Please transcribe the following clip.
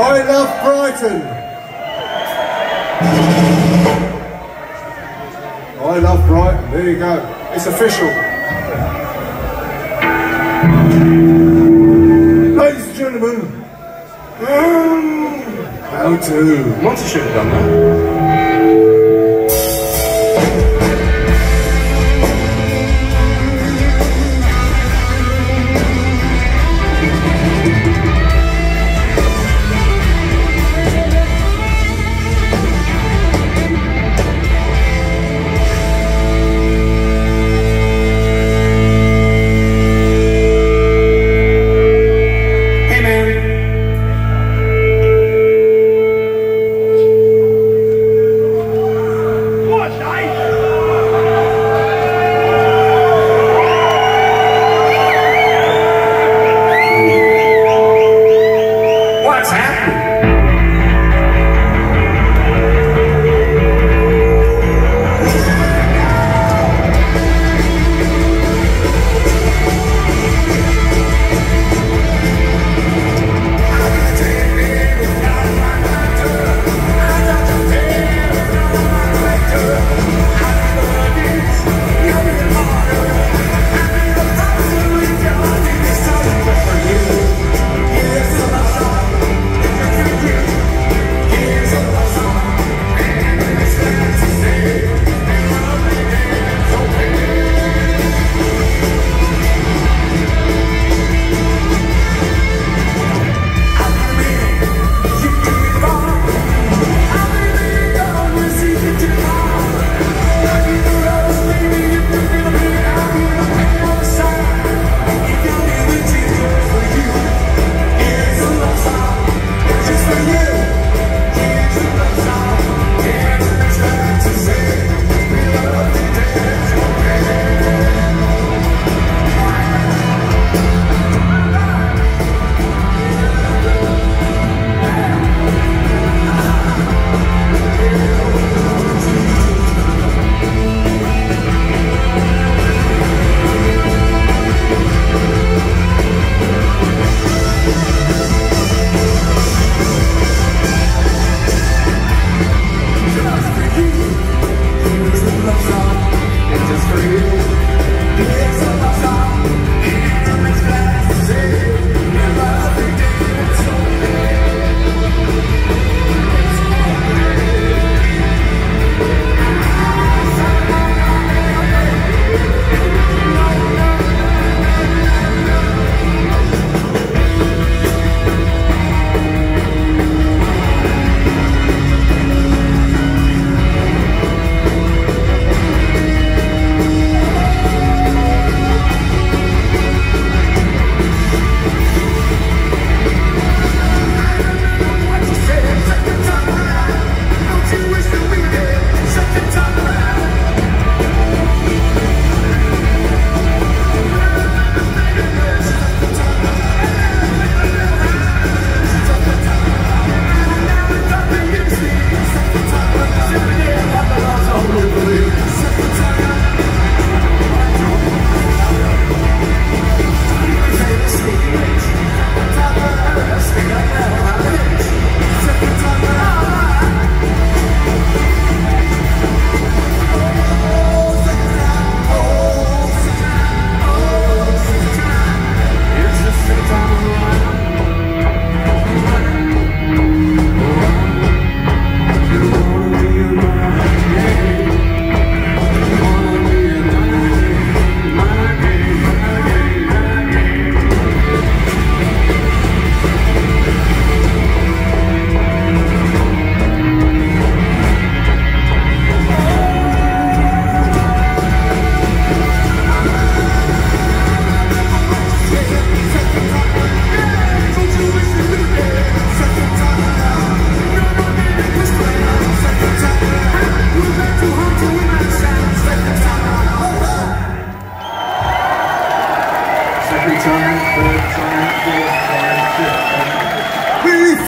I love Brighton. I love Brighton. There you go. It's official. Ladies and gentlemen, um, how to? Monty should have done that.